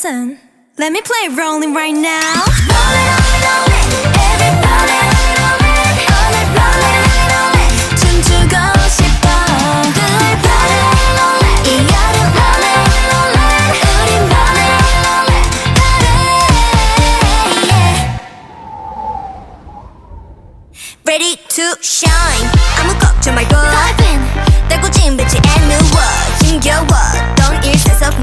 Listen, let me play rolling right now. Rolling, it, rolling. Everybody rolling, rolling. roll it, 춤추고 싶어. 그걸 Rolling, rolling, 이 여름 roll it, 우린 yeah. Ready to shine. 아무 걱정 말고 힘겨웠던 일 세상